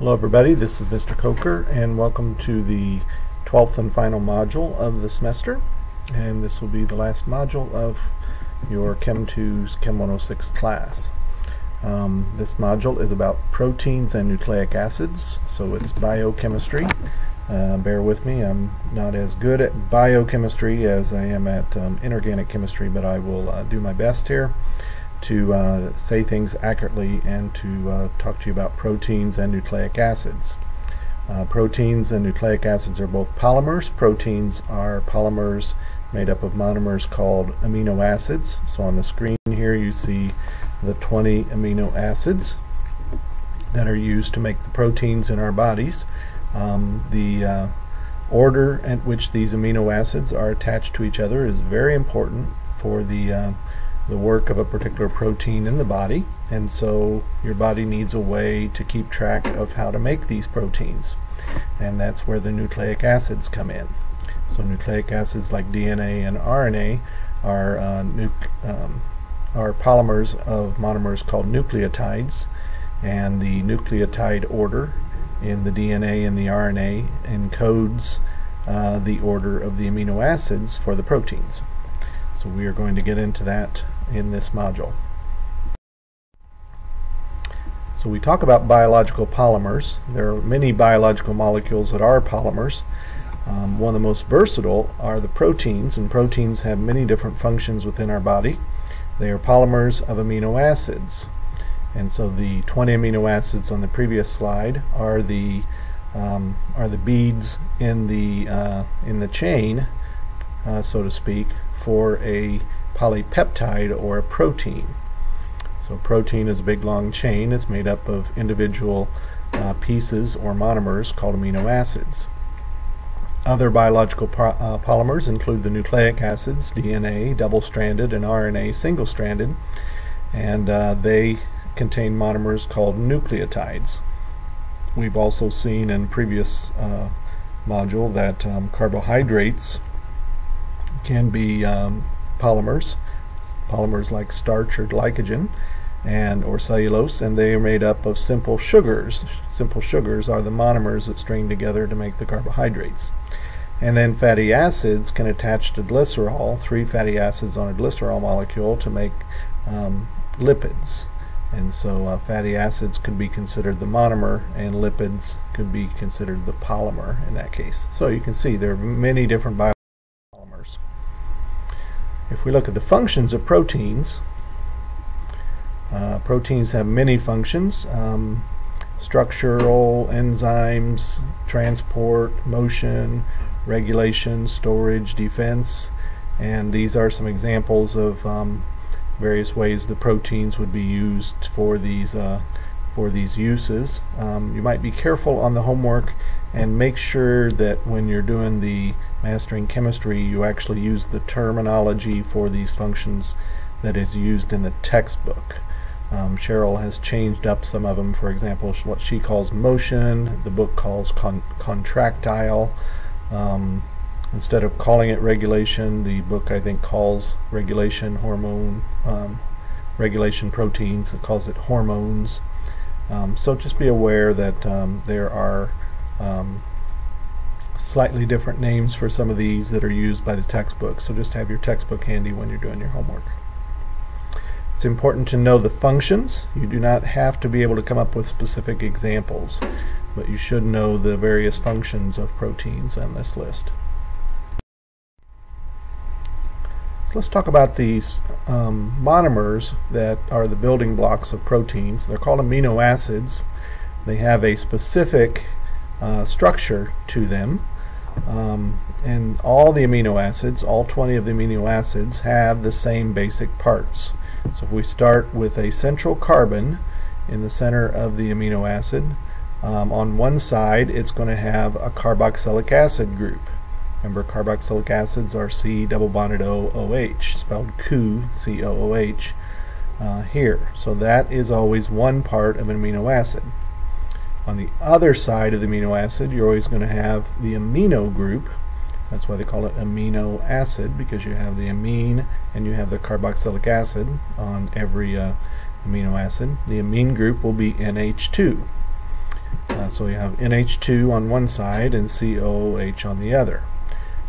Hello everybody, this is Mr. Koker and welcome to the 12th and final module of the semester and this will be the last module of your Chem 2's Chem 106 class. Um, this module is about proteins and nucleic acids so it's biochemistry. Uh, bear with me, I'm not as good at biochemistry as I am at um, inorganic chemistry but I will uh, do my best here to uh, say things accurately and to uh, talk to you about proteins and nucleic acids. Uh, proteins and nucleic acids are both polymers. Proteins are polymers made up of monomers called amino acids. So on the screen here you see the 20 amino acids that are used to make the proteins in our bodies. Um, the uh, order at which these amino acids are attached to each other is very important for the uh, the work of a particular protein in the body and so your body needs a way to keep track of how to make these proteins and that's where the nucleic acids come in. So nucleic acids like DNA and RNA are uh, um, are polymers of monomers called nucleotides and the nucleotide order in the DNA and the RNA encodes uh, the order of the amino acids for the proteins. So we are going to get into that in this module. So we talk about biological polymers. There are many biological molecules that are polymers. Um, one of the most versatile are the proteins, and proteins have many different functions within our body. They are polymers of amino acids. And so the 20 amino acids on the previous slide are the um, are the beads in the uh, in the chain, uh, so to speak, for a polypeptide or a protein. So protein is a big long chain. It's made up of individual uh, pieces or monomers called amino acids. Other biological uh, polymers include the nucleic acids, DNA, double-stranded, and RNA, single-stranded, and uh, they contain monomers called nucleotides. We've also seen in previous uh, module that um, carbohydrates can be um, polymers, polymers like starch or glycogen and or cellulose and they are made up of simple sugars. Simple sugars are the monomers that string together to make the carbohydrates. And then fatty acids can attach to glycerol, three fatty acids on a glycerol molecule to make um, lipids. And so uh, fatty acids could be considered the monomer and lipids could be considered the polymer in that case. So you can see there are many different if we look at the functions of proteins, uh, proteins have many functions. Um, structural, enzymes, transport, motion, regulation, storage, defense, and these are some examples of um, various ways the proteins would be used for these uh, for these uses. Um, you might be careful on the homework and make sure that when you're doing the mastering chemistry you actually use the terminology for these functions that is used in the textbook. Um, Cheryl has changed up some of them. For example, what she calls motion, the book calls con contractile. Um, instead of calling it regulation, the book I think calls regulation hormone, um, regulation proteins. It calls it hormones. Um, so just be aware that um, there are um, slightly different names for some of these that are used by the textbook. So just have your textbook handy when you're doing your homework. It's important to know the functions. You do not have to be able to come up with specific examples, but you should know the various functions of proteins on this list. So let's talk about these um, monomers that are the building blocks of proteins. They're called amino acids. They have a specific uh, structure to them. Um, and all the amino acids, all 20 of the amino acids, have the same basic parts. So if we start with a central carbon in the center of the amino acid, um, on one side it's going to have a carboxylic acid group. Remember carboxylic acids are C double bonded O OH, spelled COOH, C-O-O-H, uh, here. So that is always one part of an amino acid. On the other side of the amino acid, you're always going to have the amino group. That's why they call it amino acid, because you have the amine and you have the carboxylic acid on every uh, amino acid. The amine group will be NH2. Uh, so you have NH2 on one side and COOH on the other.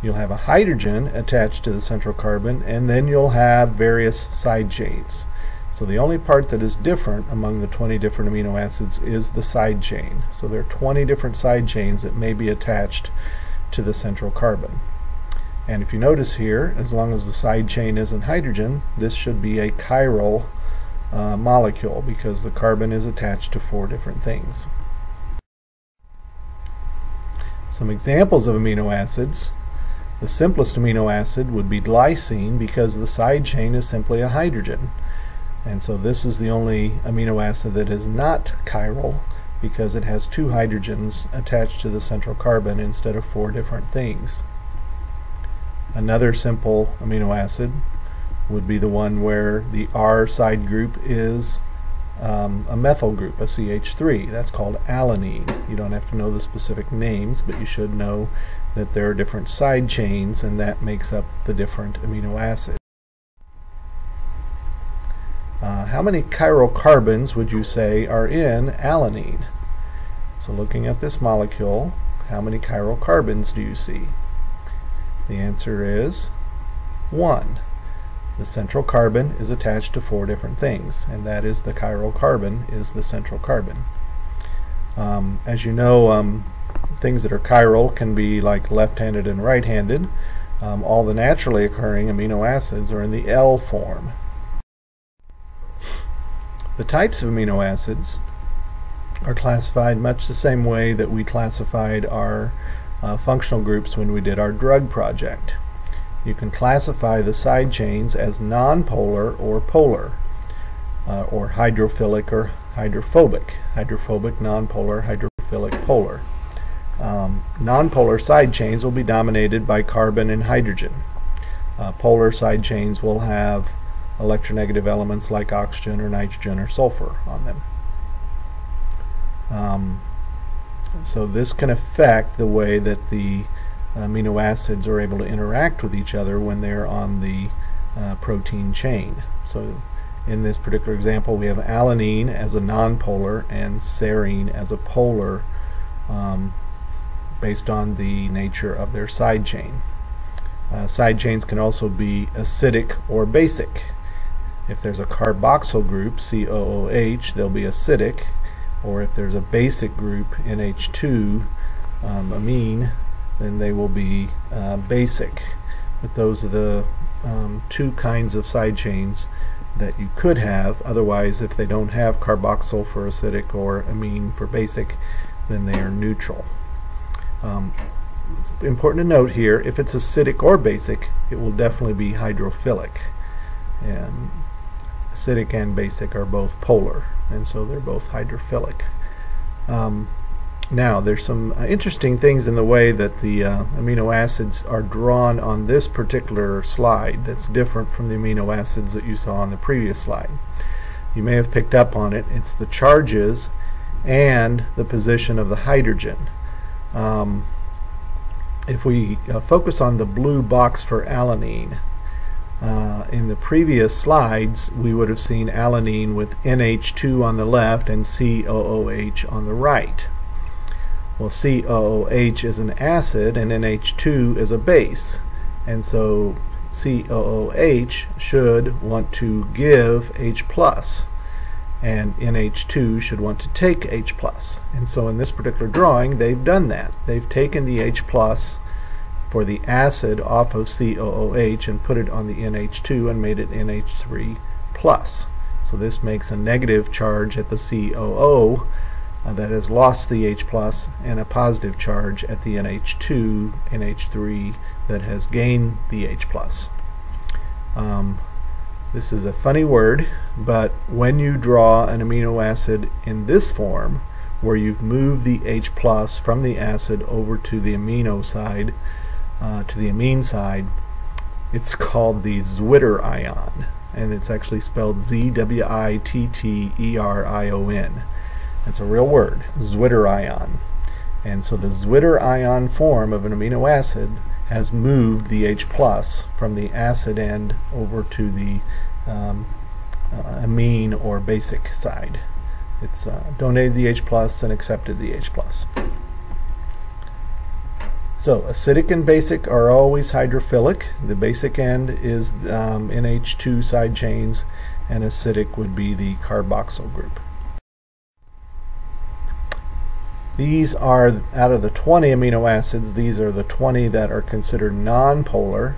You'll have a hydrogen attached to the central carbon and then you'll have various side chains. So the only part that is different among the 20 different amino acids is the side chain. So there are 20 different side chains that may be attached to the central carbon. And if you notice here, as long as the side chain isn't hydrogen, this should be a chiral uh, molecule because the carbon is attached to four different things. Some examples of amino acids. The simplest amino acid would be glycine because the side chain is simply a hydrogen. And so this is the only amino acid that is not chiral because it has two hydrogens attached to the central carbon instead of four different things. Another simple amino acid would be the one where the R side group is um, a methyl group, a CH3. That's called alanine. You don't have to know the specific names, but you should know that there are different side chains and that makes up the different amino acids. Uh, how many chiral carbons would you say are in alanine? So looking at this molecule, how many chiral carbons do you see? The answer is 1. The central carbon is attached to four different things, and that is the chiral carbon is the central carbon. Um, as you know, um, things that are chiral can be like left-handed and right-handed. Um, all the naturally occurring amino acids are in the L form. The types of amino acids are classified much the same way that we classified our uh, functional groups when we did our drug project. You can classify the side chains as nonpolar or polar, uh, or hydrophilic or hydrophobic. Hydrophobic, nonpolar, hydrophilic, polar. Um, nonpolar side chains will be dominated by carbon and hydrogen. Uh, polar side chains will have electronegative elements like oxygen or nitrogen or sulfur on them. Um, so this can affect the way that the amino acids are able to interact with each other when they're on the uh, protein chain. So in this particular example we have alanine as a nonpolar and serine as a polar um, based on the nature of their side chain. Uh, side chains can also be acidic or basic. If there's a carboxyl group, COOH, they'll be acidic, or if there's a basic group, NH2, um, amine, then they will be uh, basic. But those are the um, two kinds of side chains that you could have. Otherwise, if they don't have carboxyl for acidic or amine for basic, then they are neutral. Um, it's important to note here, if it's acidic or basic, it will definitely be hydrophilic. And acidic and basic are both polar, and so they're both hydrophilic. Um, now, there's some uh, interesting things in the way that the uh, amino acids are drawn on this particular slide that's different from the amino acids that you saw on the previous slide. You may have picked up on it. It's the charges and the position of the hydrogen. Um, if we uh, focus on the blue box for alanine, uh, in the previous slides we would have seen alanine with NH2 on the left and COOH on the right. Well, COOH is an acid and NH2 is a base. And so COOH should want to give H plus and NH2 should want to take H plus. And so in this particular drawing they've done that. They've taken the H plus for the acid off of COOH and put it on the NH2 and made it NH3 plus. So this makes a negative charge at the COO uh, that has lost the H plus and a positive charge at the NH2, NH3 that has gained the H plus. Um, this is a funny word, but when you draw an amino acid in this form, where you've moved the H plus from the acid over to the amino side, uh, to the amine side, it's called the Zwitter ion, and it's actually spelled Z-W-I-T-T-E-R-I-O-N. It's a real word, Zwitterion. And so the Zwitter-ion form of an amino acid has moved the H plus from the acid end over to the um, uh, amine or basic side. it's uh, donated the H plus and accepted the H plus. So acidic and basic are always hydrophilic. The basic end is um, NH2 side chains and acidic would be the carboxyl group. These are, out of the 20 amino acids, these are the 20 that are considered nonpolar.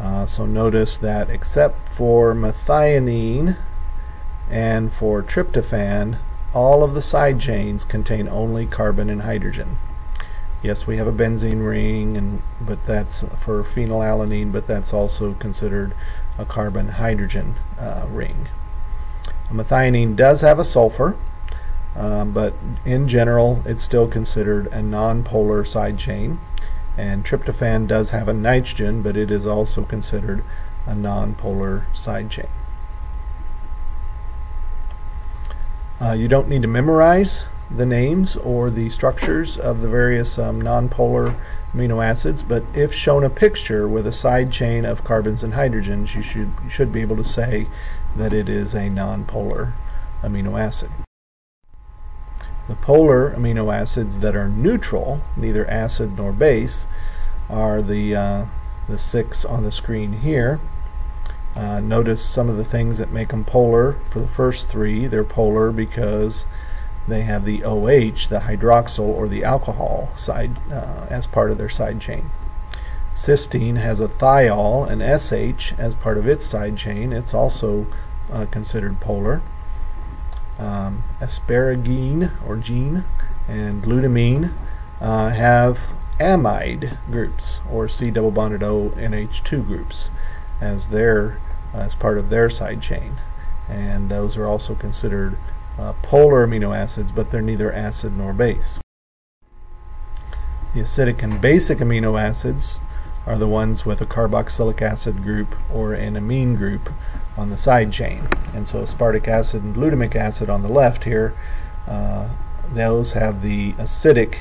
Uh, so notice that except for methionine and for tryptophan, all of the side chains contain only carbon and hydrogen. Yes, we have a benzene ring, and but that's for phenylalanine, but that's also considered a carbon-hydrogen uh, ring. A methionine does have a sulfur, um, but in general, it's still considered a nonpolar side chain. And tryptophan does have a nitrogen, but it is also considered a nonpolar side chain. Uh, you don't need to memorize the names or the structures of the various um, nonpolar amino acids, but if shown a picture with a side chain of carbons and hydrogens, you should, you should be able to say that it is a nonpolar amino acid. The polar amino acids that are neutral, neither acid nor base, are the, uh, the six on the screen here. Uh, notice some of the things that make them polar. For the first three, they're polar because they have the OH, the hydroxyl or the alcohol side uh, as part of their side chain. Cysteine has a thiol and SH as part of its side chain. It's also uh, considered polar. Um, asparagine or gene and glutamine uh, have amide groups or C double bonded O NH2 groups as their as part of their side chain and those are also considered uh, polar amino acids, but they're neither acid nor base. The acidic and basic amino acids are the ones with a carboxylic acid group or an amine group on the side chain. And so aspartic acid and glutamic acid on the left here, uh, those have the acidic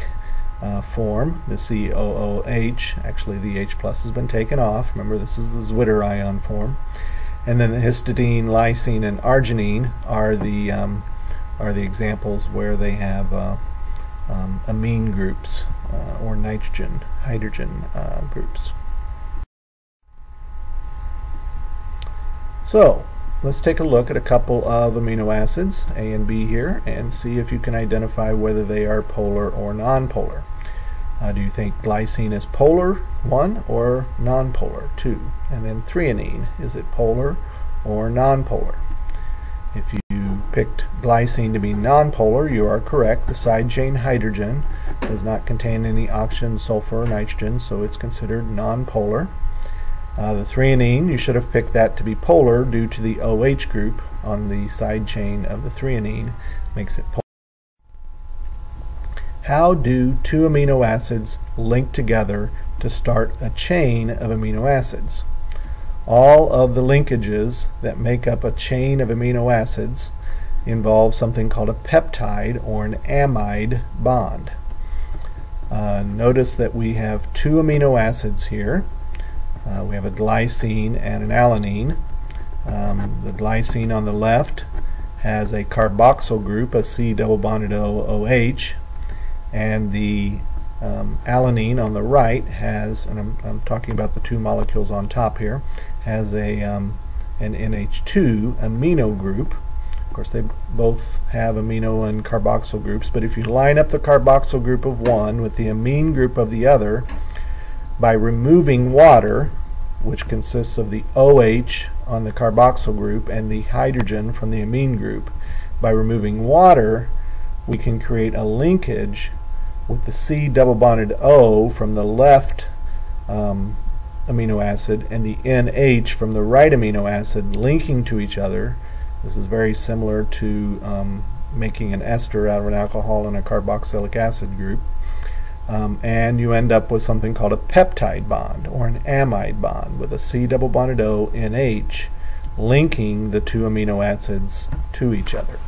uh, form, the COOH. Actually, the H plus has been taken off. Remember, this is the Zwitter ion form. And then the histidine, lysine, and arginine are the um, are the examples where they have uh, um, amine groups uh, or nitrogen, hydrogen uh, groups. So let's take a look at a couple of amino acids, A and B here, and see if you can identify whether they are polar or nonpolar. Uh, do you think glycine is polar, 1, or nonpolar, 2? And then threonine, is it polar or nonpolar? If you picked glycine to be nonpolar, you are correct. The side chain hydrogen does not contain any oxygen, sulfur, or nitrogen, so it's considered nonpolar. Uh, the threonine, you should have picked that to be polar due to the OH group on the side chain of the threonine makes it polar. How do two amino acids link together to start a chain of amino acids? All of the linkages that make up a chain of amino acids involve something called a peptide or an amide bond. Uh, notice that we have two amino acids here. Uh, we have a glycine and an alanine. Um, the glycine on the left has a carboxyl group, a C double bonded O OH, and the um, alanine on the right has, and I'm, I'm, talking about the two molecules on top here, has a um, an NH2 amino group. Course, they both have amino and carboxyl groups, but if you line up the carboxyl group of one with the amine group of the other, by removing water, which consists of the OH on the carboxyl group and the hydrogen from the amine group, by removing water, we can create a linkage with the C double bonded O from the left um, amino acid and the NH from the right amino acid linking to each other. This is very similar to um, making an ester out of an alcohol and a carboxylic acid group. Um, and you end up with something called a peptide bond or an amide bond with a C double bonded O NH linking the two amino acids to each other.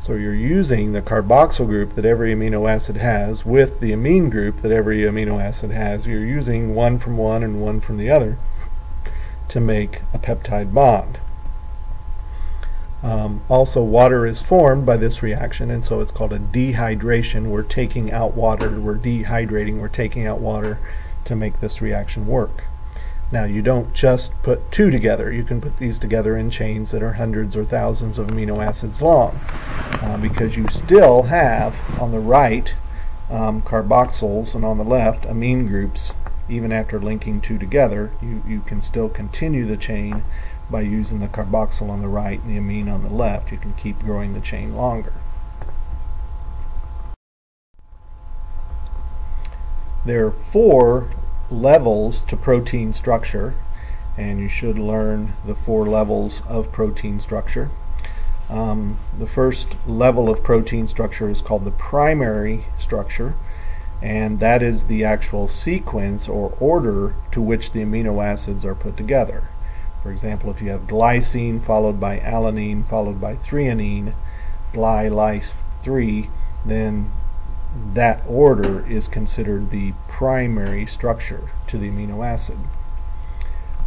So you're using the carboxyl group that every amino acid has with the amine group that every amino acid has. You're using one from one and one from the other to make a peptide bond. Um, also, water is formed by this reaction, and so it's called a dehydration. We're taking out water, we're dehydrating, we're taking out water to make this reaction work. Now, you don't just put two together. You can put these together in chains that are hundreds or thousands of amino acids long uh, because you still have on the right um, carboxyls and on the left amine groups. Even after linking two together, you, you can still continue the chain by using the carboxyl on the right and the amine on the left. You can keep growing the chain longer. There are four levels to protein structure and you should learn the four levels of protein structure. Um, the first level of protein structure is called the primary structure and that is the actual sequence or order to which the amino acids are put together. For example, if you have glycine followed by alanine followed by threonine, gly, lys, 3, then that order is considered the primary structure to the amino acid.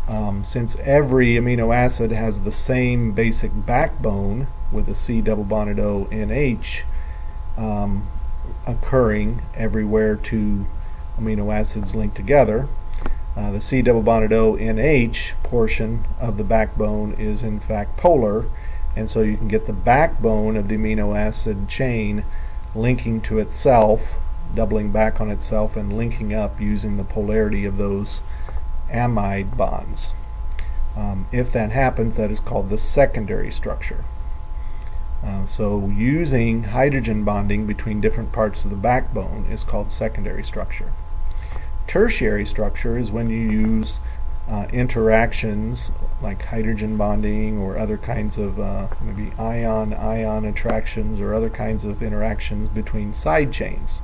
Um, since every amino acid has the same basic backbone with a C double bonded O NH um, occurring everywhere two amino acids linked together, uh, the C double bonded O NH portion of the backbone is in fact polar and so you can get the backbone of the amino acid chain linking to itself, doubling back on itself and linking up using the polarity of those amide bonds. Um, if that happens, that is called the secondary structure. Uh, so using hydrogen bonding between different parts of the backbone is called secondary structure. Tertiary structure is when you use uh, interactions like hydrogen bonding or other kinds of uh, maybe ion-ion attractions or other kinds of interactions between side chains.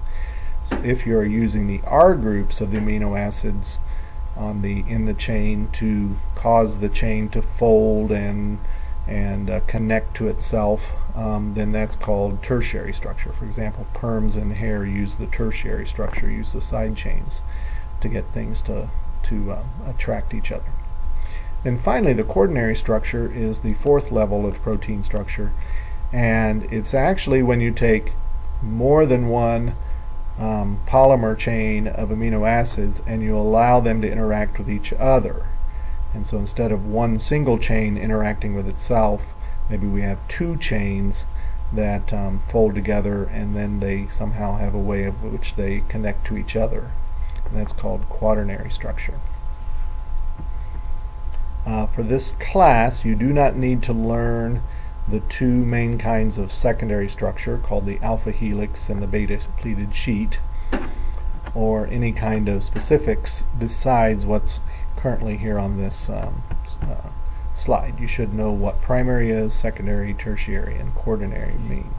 So if you're using the R groups of the amino acids on the in the chain to cause the chain to fold and and uh, connect to itself, um, then that's called tertiary structure. For example, perms and hair use the tertiary structure, use the side chains to get things to, to uh, attract each other. Then finally, the quaternary structure is the fourth level of protein structure, and it's actually when you take more than one um, polymer chain of amino acids and you allow them to interact with each other. And so instead of one single chain interacting with itself, maybe we have two chains that um, fold together and then they somehow have a way of which they connect to each other and that's called quaternary structure. Uh, for this class, you do not need to learn the two main kinds of secondary structure called the alpha helix and the beta pleated sheet or any kind of specifics besides what's currently here on this um, uh, slide. You should know what primary is, secondary, tertiary, and quaternary mean.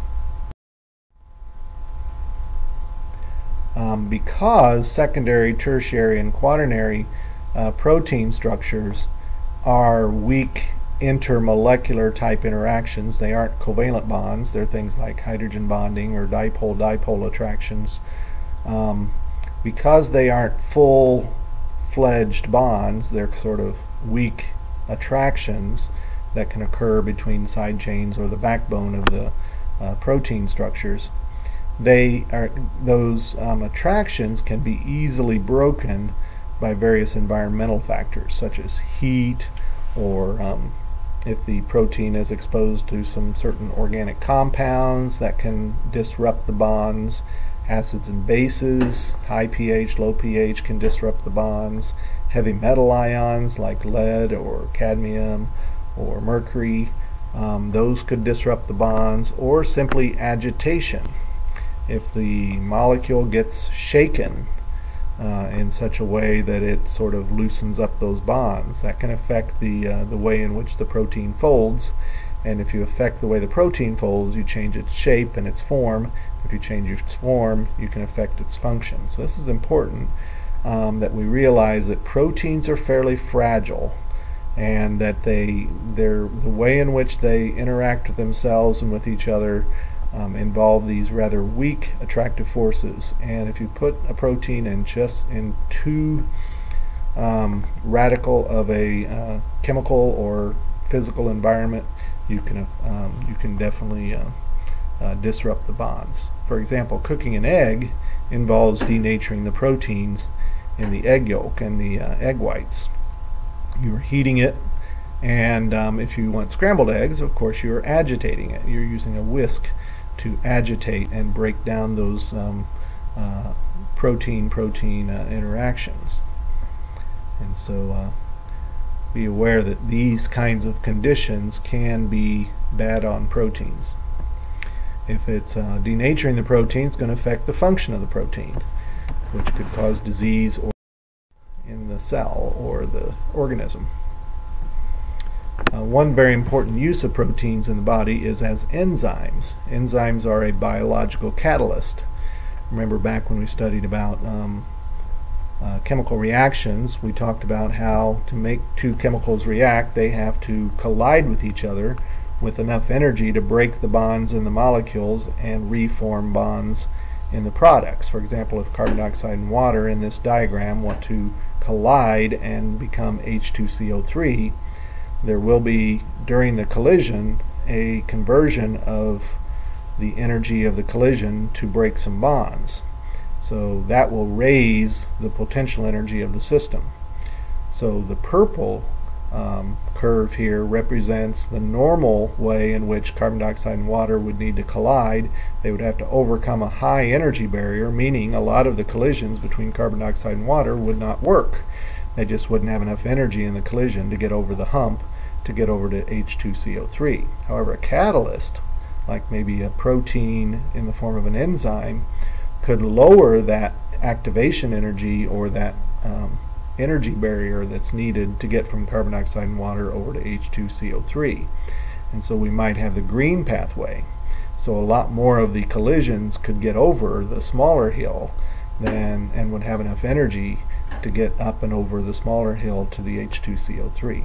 Um, because secondary, tertiary, and quaternary uh, protein structures are weak intermolecular type interactions. They aren't covalent bonds. They're things like hydrogen bonding or dipole-dipole attractions. Um, because they aren't full-fledged bonds, they're sort of weak attractions that can occur between side chains or the backbone of the uh, protein structures they are those um, attractions can be easily broken by various environmental factors such as heat or um, if the protein is exposed to some certain organic compounds that can disrupt the bonds acids and bases high pH low pH can disrupt the bonds heavy metal ions like lead or cadmium or mercury um, those could disrupt the bonds or simply agitation if the molecule gets shaken uh, in such a way that it sort of loosens up those bonds. That can affect the, uh, the way in which the protein folds. And if you affect the way the protein folds, you change its shape and its form. If you change its form, you can affect its function. So this is important um, that we realize that proteins are fairly fragile and that they, they're, the way in which they interact with themselves and with each other um, involve these rather weak attractive forces. And if you put a protein in just in too um, radical of a uh, chemical or physical environment, you can um, you can definitely uh, uh, disrupt the bonds. For example, cooking an egg involves denaturing the proteins in the egg yolk and the uh, egg whites. You're heating it, and um, if you want scrambled eggs, of course, you're agitating it. You're using a whisk to agitate and break down those um, uh, protein-protein uh, interactions. And so uh, be aware that these kinds of conditions can be bad on proteins. If it's uh, denaturing the protein, it's going to affect the function of the protein, which could cause disease or in the cell or the organism. Uh, one very important use of proteins in the body is as enzymes. Enzymes are a biological catalyst. Remember back when we studied about um, uh, chemical reactions, we talked about how to make two chemicals react, they have to collide with each other with enough energy to break the bonds in the molecules and reform bonds in the products. For example, if carbon dioxide and water in this diagram want to collide and become H2CO3, there will be, during the collision, a conversion of the energy of the collision to break some bonds. So that will raise the potential energy of the system. So the purple um, curve here represents the normal way in which carbon dioxide and water would need to collide. They would have to overcome a high energy barrier, meaning a lot of the collisions between carbon dioxide and water would not work. They just wouldn't have enough energy in the collision to get over the hump to get over to H2CO3. However, a catalyst, like maybe a protein in the form of an enzyme, could lower that activation energy or that um, energy barrier that's needed to get from carbon dioxide and water over to H2CO3. And so we might have the green pathway. So a lot more of the collisions could get over the smaller hill than and would have enough energy to get up and over the smaller hill to the H2CO3.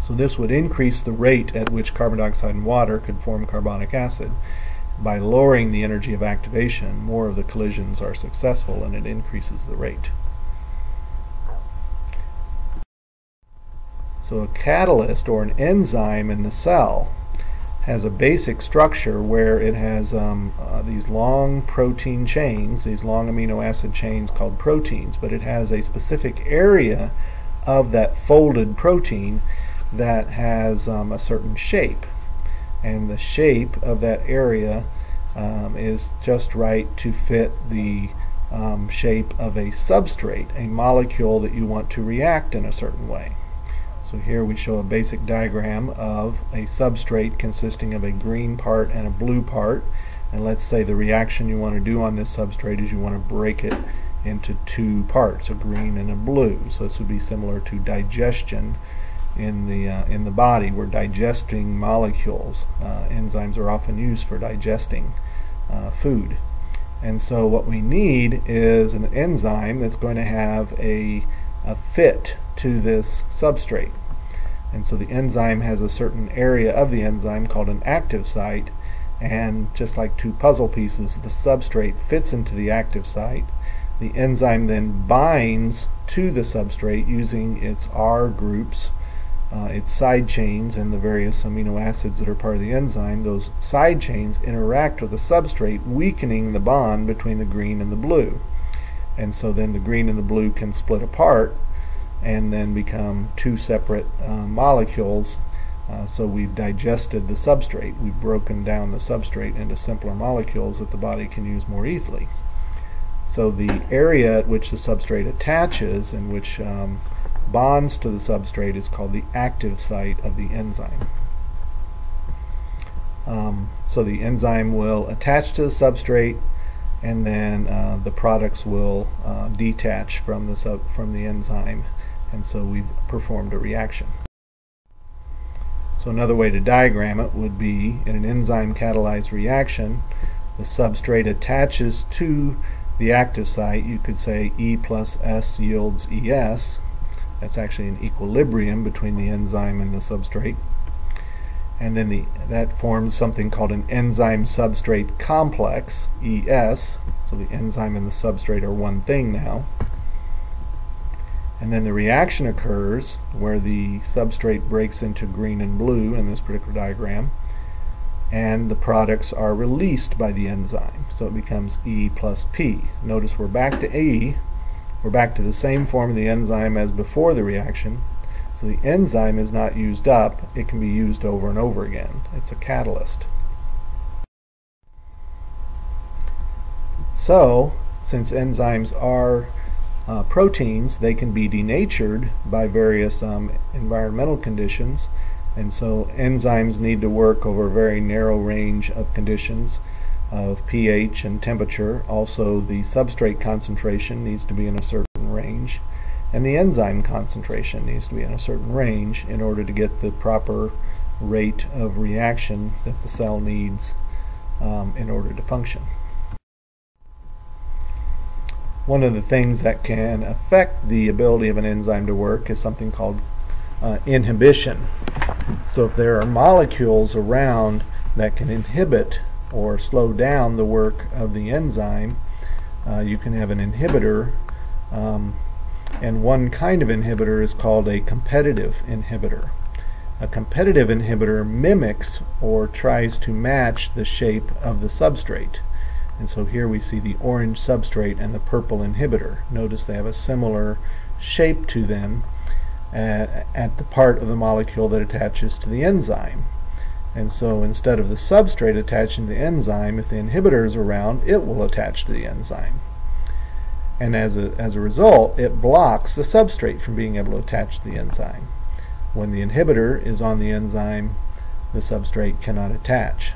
So this would increase the rate at which carbon dioxide and water could form carbonic acid. By lowering the energy of activation, more of the collisions are successful and it increases the rate. So a catalyst or an enzyme in the cell has a basic structure where it has um, uh, these long protein chains, these long amino acid chains called proteins, but it has a specific area of that folded protein that has um, a certain shape. And the shape of that area um, is just right to fit the um, shape of a substrate, a molecule that you want to react in a certain way. So here we show a basic diagram of a substrate consisting of a green part and a blue part. And let's say the reaction you want to do on this substrate is you want to break it into two parts, a green and a blue. So this would be similar to digestion in the uh, in the body. We're digesting molecules. Uh, enzymes are often used for digesting uh, food. And so what we need is an enzyme that's going to have a, a fit to this substrate. And so the enzyme has a certain area of the enzyme called an active site and just like two puzzle pieces, the substrate fits into the active site. The enzyme then binds to the substrate using its R groups, uh, its side chains, and the various amino acids that are part of the enzyme. Those side chains interact with the substrate, weakening the bond between the green and the blue. And so then the green and the blue can split apart and then become two separate uh, molecules. Uh, so we've digested the substrate. We've broken down the substrate into simpler molecules that the body can use more easily. So the area at which the substrate attaches and which um, bonds to the substrate is called the active site of the enzyme. Um, so the enzyme will attach to the substrate and then uh, the products will uh, detach from the, sub from the enzyme and so we've performed a reaction. So another way to diagram it would be in an enzyme catalyzed reaction the substrate attaches to the active site. You could say E plus S yields ES that's actually an equilibrium between the enzyme and the substrate. And then the, that forms something called an enzyme substrate complex ES so the enzyme and the substrate are one thing now And then the reaction occurs where the substrate breaks into green and blue in this particular diagram and the products are released by the enzyme. So it becomes E plus P. Notice we're back to E. We're back to the same form of the enzyme as before the reaction. So the enzyme is not used up. It can be used over and over again. It's a catalyst. So, since enzymes are uh, proteins, they can be denatured by various um, environmental conditions and so enzymes need to work over a very narrow range of conditions of pH and temperature. Also the substrate concentration needs to be in a certain range and the enzyme concentration needs to be in a certain range in order to get the proper rate of reaction that the cell needs um, in order to function. One of the things that can affect the ability of an enzyme to work is something called uh, inhibition. So if there are molecules around that can inhibit or slow down the work of the enzyme, uh, you can have an inhibitor. Um, and one kind of inhibitor is called a competitive inhibitor. A competitive inhibitor mimics or tries to match the shape of the substrate. And so here we see the orange substrate and the purple inhibitor. Notice they have a similar shape to them at, at the part of the molecule that attaches to the enzyme. And so instead of the substrate attaching to the enzyme, if the inhibitor is around, it will attach to the enzyme. And as a, as a result, it blocks the substrate from being able to attach to the enzyme. When the inhibitor is on the enzyme, the substrate cannot attach.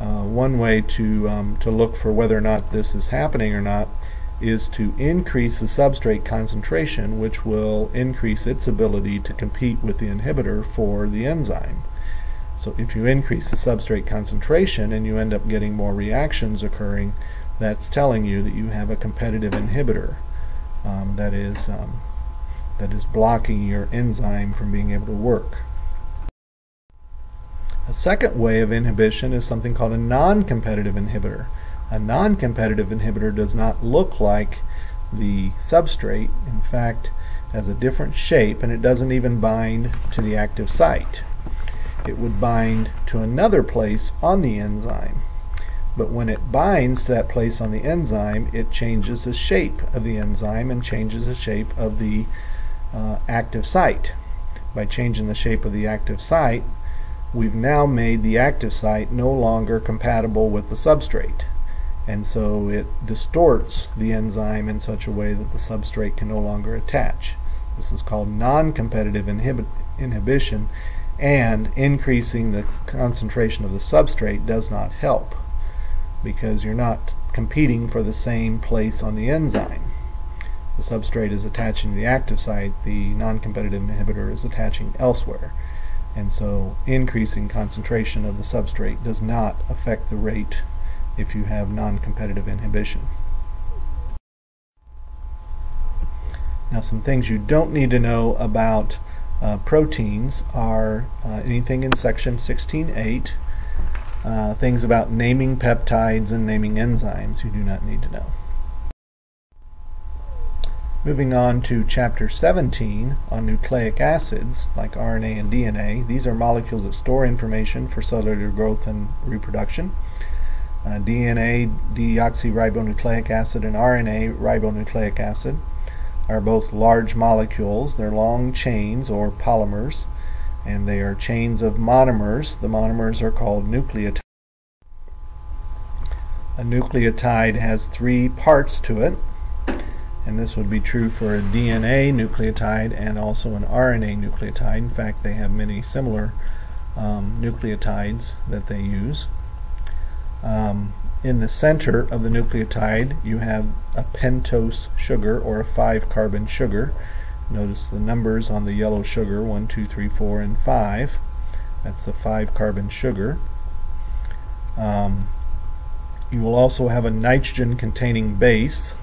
Uh, one way to, um, to look for whether or not this is happening or not is to increase the substrate concentration, which will increase its ability to compete with the inhibitor for the enzyme. So if you increase the substrate concentration and you end up getting more reactions occurring, that's telling you that you have a competitive inhibitor um, that is um, that is blocking your enzyme from being able to work. A second way of inhibition is something called a non-competitive inhibitor. A non-competitive inhibitor does not look like the substrate. In fact, has a different shape and it doesn't even bind to the active site. It would bind to another place on the enzyme. But when it binds to that place on the enzyme, it changes the shape of the enzyme and changes the shape of the uh, active site. By changing the shape of the active site, we've now made the active site no longer compatible with the substrate and so it distorts the enzyme in such a way that the substrate can no longer attach. This is called non-competitive inhibi inhibition and increasing the concentration of the substrate does not help because you're not competing for the same place on the enzyme. The substrate is attaching to the active site, the non-competitive inhibitor is attaching elsewhere. And so increasing concentration of the substrate does not affect the rate if you have non-competitive inhibition. Now some things you don't need to know about uh, proteins are uh, anything in section 16.8, uh, things about naming peptides and naming enzymes you do not need to know. Moving on to chapter 17 on nucleic acids like RNA and DNA. These are molecules that store information for cellular growth and reproduction. Uh, DNA, deoxyribonucleic acid, and RNA, ribonucleic acid, are both large molecules. They're long chains or polymers, and they are chains of monomers. The monomers are called nucleotides. A nucleotide has three parts to it, and this would be true for a DNA nucleotide and also an RNA nucleotide. In fact, they have many similar um, nucleotides that they use. Um, in the center of the nucleotide you have a pentose sugar or a 5 carbon sugar. Notice the numbers on the yellow sugar 1, 2, 3, 4, and 5. That's the 5 carbon sugar. Um, you will also have a nitrogen containing base.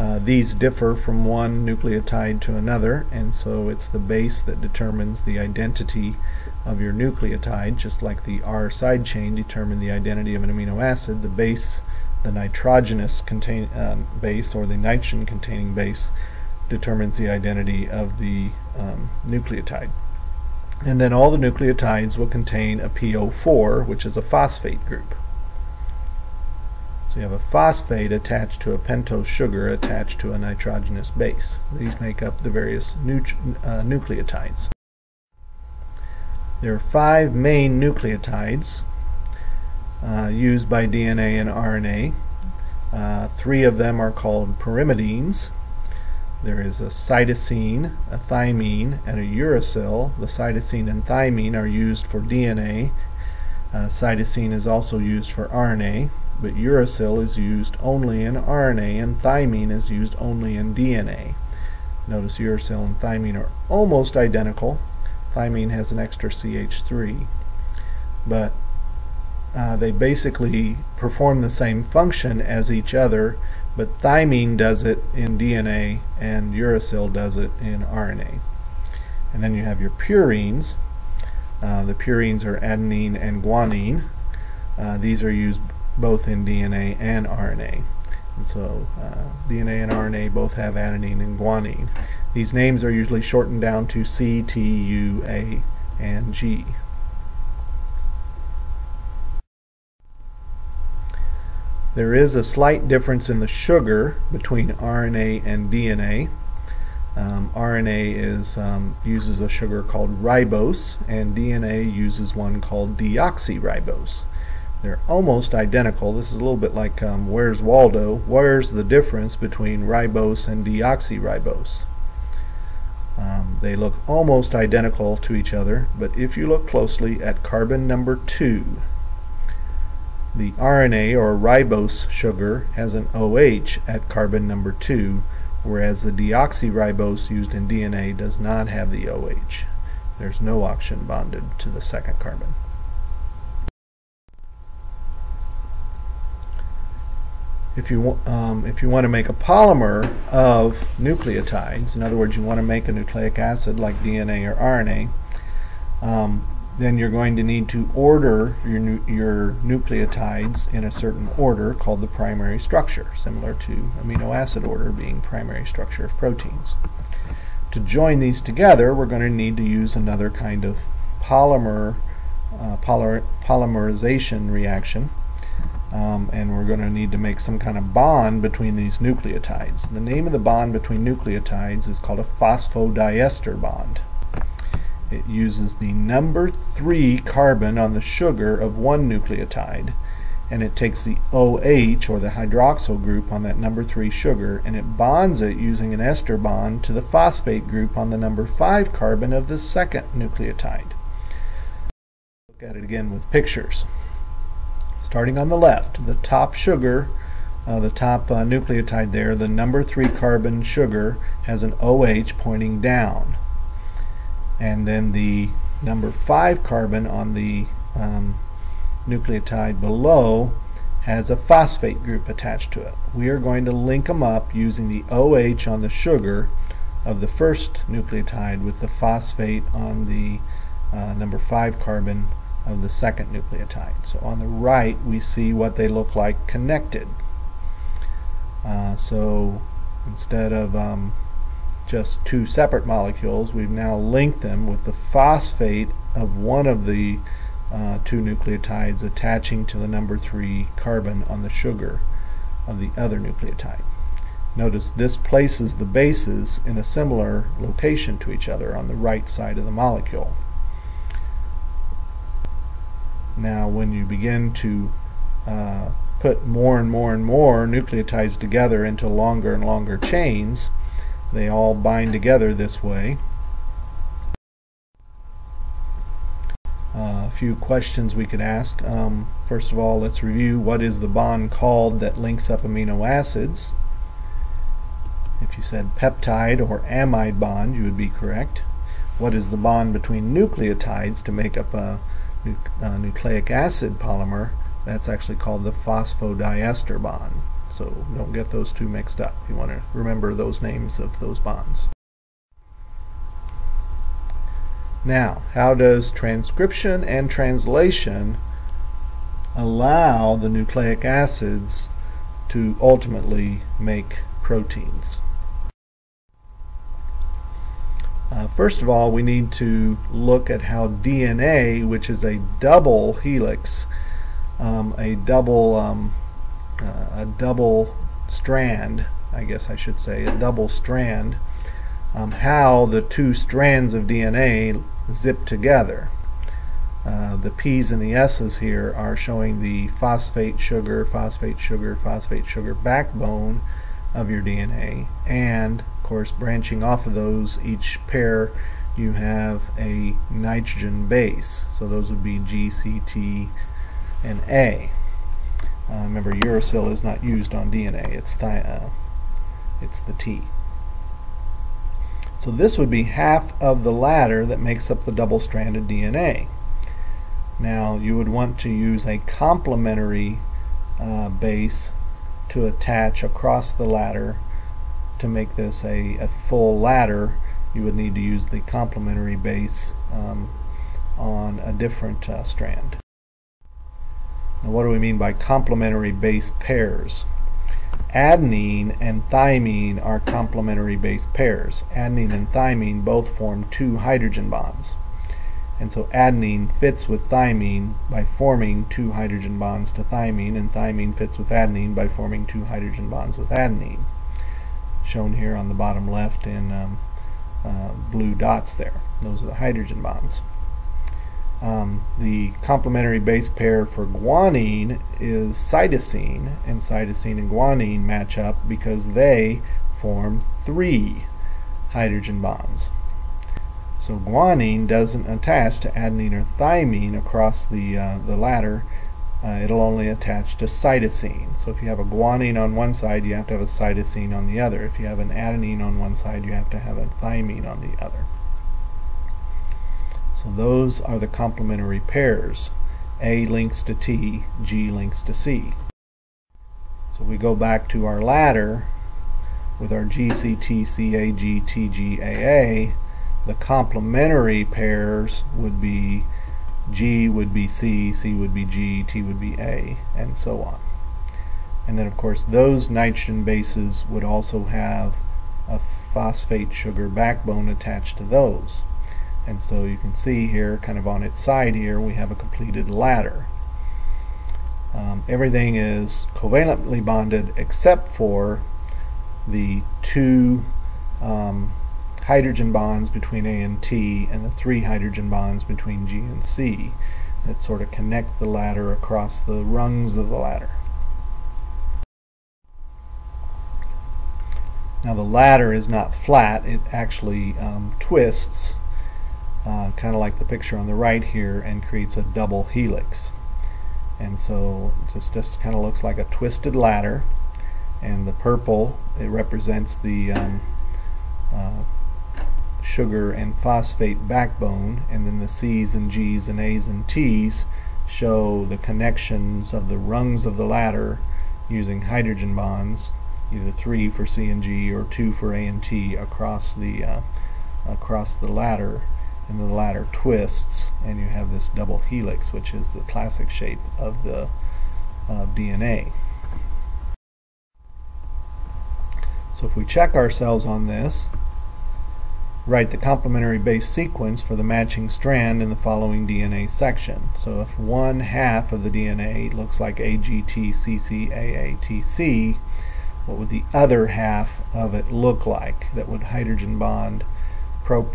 Uh, these differ from one nucleotide to another and so it's the base that determines the identity of your nucleotide, just like the R side chain determine the identity of an amino acid, the base, the nitrogenous contain, um, base or the nitrogen containing base determines the identity of the um, nucleotide. And then all the nucleotides will contain a PO4, which is a phosphate group. So you have a phosphate attached to a pentose sugar attached to a nitrogenous base. These make up the various uh, nucleotides. There are five main nucleotides uh, used by DNA and RNA. Uh, three of them are called pyrimidines. There is a cytosine, a thymine, and a uracil. The cytosine and thymine are used for DNA. Uh, cytosine is also used for RNA, but uracil is used only in RNA and thymine is used only in DNA. Notice uracil and thymine are almost identical. Thymine has an extra CH3, but uh, they basically perform the same function as each other, but thymine does it in DNA and uracil does it in RNA. And then you have your purines. Uh, the purines are adenine and guanine. Uh, these are used both in DNA and RNA. And so uh, DNA and RNA both have adenine and guanine. These names are usually shortened down to C, T, U, A, and G. There is a slight difference in the sugar between RNA and DNA. Um, RNA is, um, uses a sugar called ribose, and DNA uses one called deoxyribose. They're almost identical. This is a little bit like um, Where's Waldo? Where's the difference between ribose and deoxyribose? Um, they look almost identical to each other, but if you look closely at carbon number 2, the RNA or ribose sugar has an OH at carbon number 2, whereas the deoxyribose used in DNA does not have the OH. There's no oxygen bonded to the second carbon. If you, um, if you want to make a polymer of nucleotides, in other words, you want to make a nucleic acid like DNA or RNA, um, then you're going to need to order your, nu your nucleotides in a certain order called the primary structure, similar to amino acid order being primary structure of proteins. To join these together, we're going to need to use another kind of polymer uh, polymer polymerization reaction. Um, and we're going to need to make some kind of bond between these nucleotides. The name of the bond between nucleotides is called a phosphodiester bond. It uses the number 3 carbon on the sugar of one nucleotide and it takes the OH or the hydroxyl group on that number 3 sugar and it bonds it using an ester bond to the phosphate group on the number 5 carbon of the second nucleotide. Look at it again with pictures. Starting on the left, the top sugar, uh, the top uh, nucleotide there, the number 3 carbon sugar has an OH pointing down and then the number 5 carbon on the um, nucleotide below has a phosphate group attached to it. We are going to link them up using the OH on the sugar of the first nucleotide with the phosphate on the uh, number 5 carbon of the second nucleotide. So on the right we see what they look like connected. Uh, so instead of um, just two separate molecules, we've now linked them with the phosphate of one of the uh, two nucleotides attaching to the number 3 carbon on the sugar of the other nucleotide. Notice this places the bases in a similar location to each other on the right side of the molecule. Now when you begin to uh, put more and more and more nucleotides together into longer and longer chains, they all bind together this way. Uh, a few questions we could ask. Um, first of all, let's review what is the bond called that links up amino acids. If you said peptide or amide bond, you would be correct. What is the bond between nucleotides to make up a, a uh, nucleic acid polymer? That's actually called the phosphodiester bond. So don't get those two mixed up. You want to remember those names of those bonds. Now, how does transcription and translation allow the nucleic acids to ultimately make proteins? Uh, first of all, we need to look at how DNA, which is a double helix, um, a double um, uh, a double strand, I guess I should say, a double strand, um, how the two strands of DNA zip together. Uh, the P's and the S's here are showing the phosphate sugar, phosphate sugar, phosphate sugar backbone of your DNA and course branching off of those each pair you have a nitrogen base. So those would be G, C, T and A. Uh, remember uracil is not used on DNA it's, uh, it's the T. So this would be half of the ladder that makes up the double-stranded DNA now you would want to use a complementary uh, base to attach across the ladder to make this a, a full ladder you would need to use the complementary base um, on a different uh, strand. Now what do we mean by complementary base pairs? Adenine and thymine are complementary base pairs. Adenine and thymine both form two hydrogen bonds. And so adenine fits with thymine by forming two hydrogen bonds to thymine, and thymine fits with adenine by forming two hydrogen bonds with adenine. Shown here on the bottom left in um, uh, blue dots there. Those are the hydrogen bonds. Um, the complementary base pair for guanine is cytosine, and cytosine and guanine match up because they form three hydrogen bonds. So guanine doesn't attach to adenine or thymine across the, uh, the ladder. Uh, it'll only attach to cytosine. So if you have a guanine on one side, you have to have a cytosine on the other. If you have an adenine on one side, you have to have a thymine on the other. So those are the complementary pairs. A links to T, G links to C. So we go back to our ladder with our GCTCAGTGAA the complementary pairs would be G would be C, C would be G, T would be A, and so on. And then of course those nitrogen bases would also have a phosphate sugar backbone attached to those. And so you can see here, kind of on its side here, we have a completed ladder. Um, everything is covalently bonded except for the two um, hydrogen bonds between A and T and the three hydrogen bonds between G and C that sort of connect the ladder across the rungs of the ladder. Now the ladder is not flat, it actually um, twists, uh, kind of like the picture on the right here, and creates a double helix. And so just, just kind of looks like a twisted ladder, and the purple, it represents the um, uh, sugar and phosphate backbone and then the C's and G's and A's and T's show the connections of the rungs of the ladder using hydrogen bonds either 3 for C and G or 2 for A and T across the uh, across the ladder and the ladder twists and you have this double helix which is the classic shape of the uh, DNA. So if we check ourselves on this Write the complementary base sequence for the matching strand in the following DNA section. So if one half of the DNA looks like AGTCCAATC, what would the other half of it look like that would hydrogen bond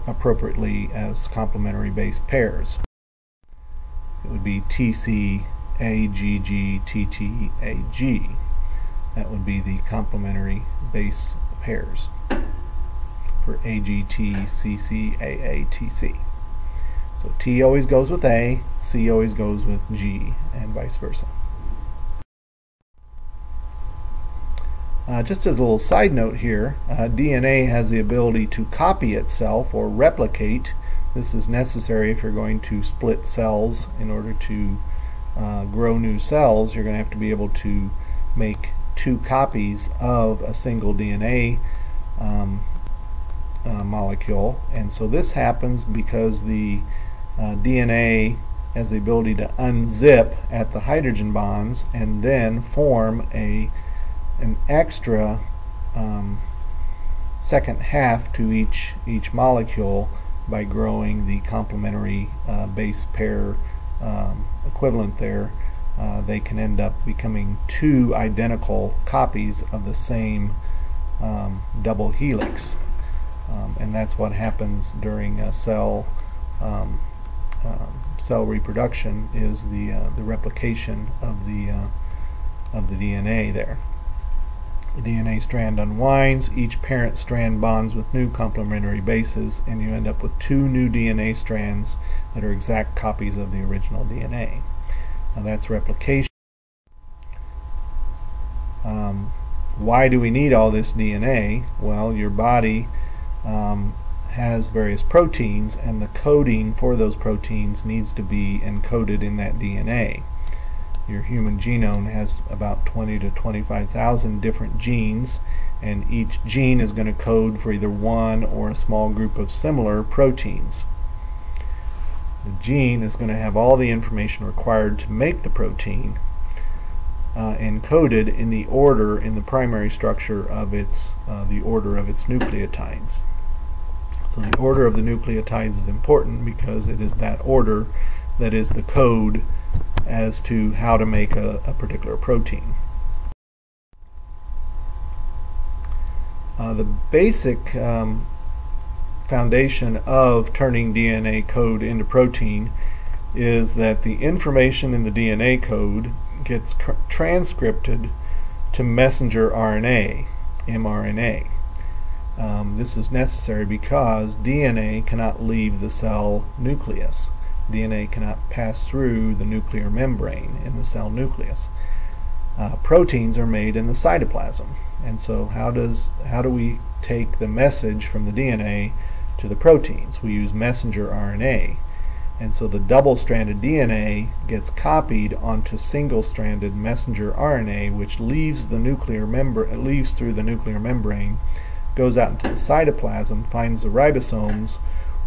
appropriately as complementary base pairs? It would be TCAGGTTAG. That would be the complementary base pairs for AGT, So T always goes with A, C always goes with G, and vice versa. Uh, just as a little side note here, uh, DNA has the ability to copy itself or replicate. This is necessary if you're going to split cells in order to uh, grow new cells. You're going to have to be able to make two copies of a single DNA um, uh, molecule and so this happens because the uh, DNA has the ability to unzip at the hydrogen bonds and then form a an extra um, second half to each each molecule by growing the complementary uh, base pair um, equivalent there, uh, they can end up becoming two identical copies of the same um, double helix. Um, and that's what happens during a cell um, uh, cell reproduction is the uh, the replication of the uh, of the DNA there. The DNA strand unwinds, each parent strand bonds with new complementary bases, and you end up with two new DNA strands that are exact copies of the original DNA. Now that's replication. Um, why do we need all this DNA? Well, your body um, has various proteins, and the coding for those proteins needs to be encoded in that DNA your human genome has about 20 to 25,000 different genes and each gene is going to code for either one or a small group of similar proteins. The gene is going to have all the information required to make the protein uh, encoded in the order in the primary structure of its uh, the order of its nucleotides. So the order of the nucleotides is important because it is that order that is the code as to how to make a, a particular protein. Uh, the basic um, foundation of turning DNA code into protein is that the information in the DNA code gets transcripted to messenger RNA, mRNA. Um, this is necessary because DNA cannot leave the cell nucleus. DNA cannot pass through the nuclear membrane in the cell nucleus. Uh, proteins are made in the cytoplasm. And so how does how do we take the message from the DNA to the proteins? We use messenger RNA. And so the double-stranded DNA gets copied onto single-stranded messenger RNA, which leaves the nuclear membrane, leaves through the nuclear membrane, goes out into the cytoplasm, finds the ribosomes,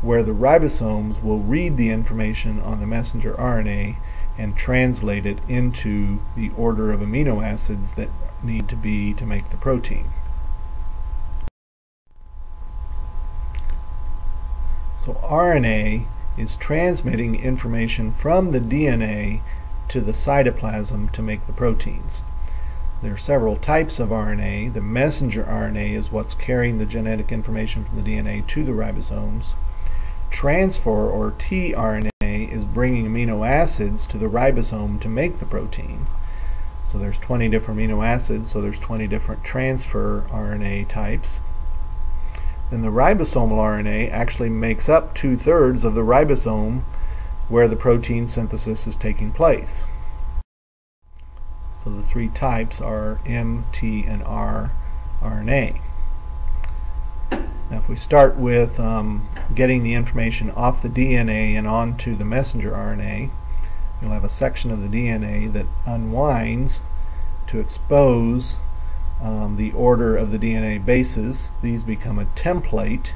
where the ribosomes will read the information on the messenger RNA and translate it into the order of amino acids that need to be to make the protein. So RNA is transmitting information from the DNA to the cytoplasm to make the proteins. There are several types of RNA. The messenger RNA is what's carrying the genetic information from the DNA to the ribosomes. Transfer, or tRNA, is bringing amino acids to the ribosome to make the protein. So there's 20 different amino acids, so there's 20 different transfer RNA types. Then the ribosomal RNA actually makes up two-thirds of the ribosome where the protein synthesis is taking place. So the three types are M, T, and R RNA. Now if we start with um, getting the information off the DNA and onto the messenger RNA, you'll have a section of the DNA that unwinds to expose um, the order of the DNA bases. These become a template.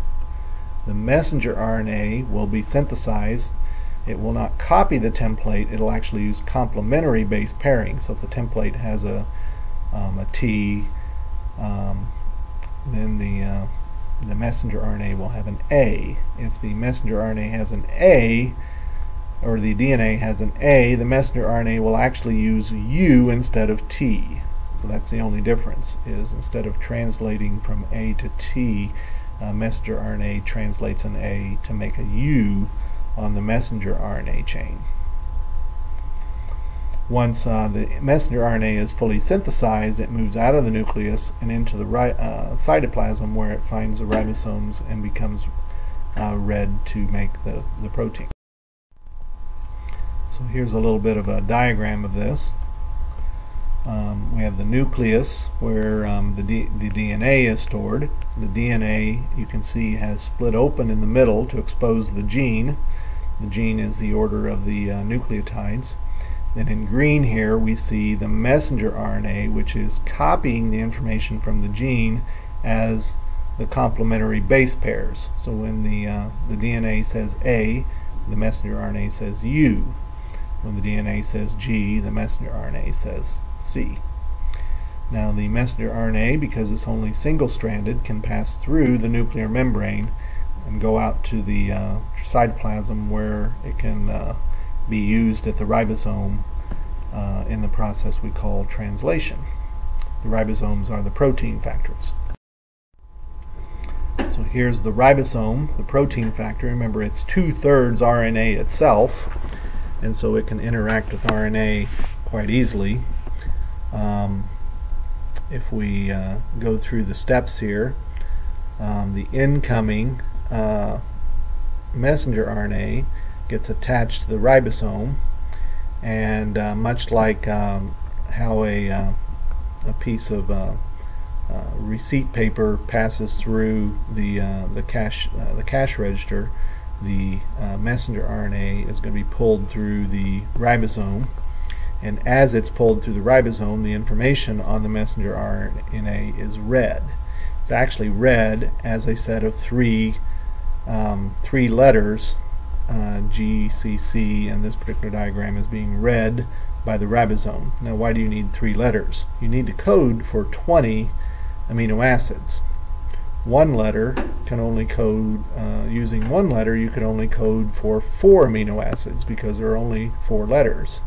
The messenger RNA will be synthesized. It will not copy the template. It'll actually use complementary base pairing. So if the template has a, um, a T, um, then the uh, the messenger RNA will have an A. If the messenger RNA has an A, or the DNA has an A, the messenger RNA will actually use U instead of T. So that's the only difference, is instead of translating from A to T, uh, messenger RNA translates an A to make a U on the messenger RNA chain. Once uh, the messenger RNA is fully synthesized, it moves out of the nucleus and into the uh, cytoplasm where it finds the ribosomes and becomes uh, read to make the, the protein. So here's a little bit of a diagram of this. Um, we have the nucleus where um, the, D the DNA is stored. The DNA, you can see, has split open in the middle to expose the gene. The gene is the order of the uh, nucleotides. Then in green here we see the messenger RNA which is copying the information from the gene as the complementary base pairs. So when the, uh, the DNA says A, the messenger RNA says U. When the DNA says G, the messenger RNA says C. Now the messenger RNA, because it's only single-stranded, can pass through the nuclear membrane and go out to the uh, cytoplasm where it can uh, be used at the ribosome uh, in the process we call translation. The ribosomes are the protein factories. So here's the ribosome, the protein factor. Remember, it's two-thirds RNA itself, and so it can interact with RNA quite easily. Um, if we uh, go through the steps here, um, the incoming uh, messenger RNA gets attached to the ribosome, and uh, much like um, how a, uh, a piece of uh, uh, receipt paper passes through the the cash the cash register, the messenger RNA is going to be pulled through the ribosome and as it's pulled through the ribosome the information on the messenger RNA is read. It's actually read as a set of three um, three letters uh, G, C, C and this particular diagram is being read by the ribosome. Now why do you need three letters? You need to code for 20 amino acids. One letter can only code, uh, using one letter you can only code for four amino acids because there are only four letters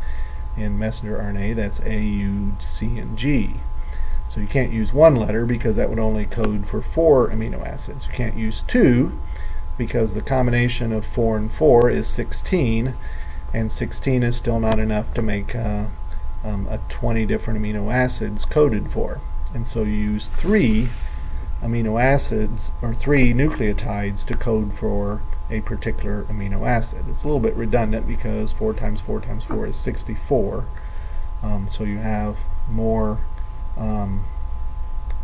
in messenger RNA, that's A, U, C, and G. So you can't use one letter because that would only code for four amino acids. You can't use two because the combination of 4 and 4 is 16 and 16 is still not enough to make uh, um, a 20 different amino acids coded for. And so you use three amino acids or three nucleotides to code for a particular amino acid. It's a little bit redundant because 4 times 4 times 4 is 64. Um, so you have more um,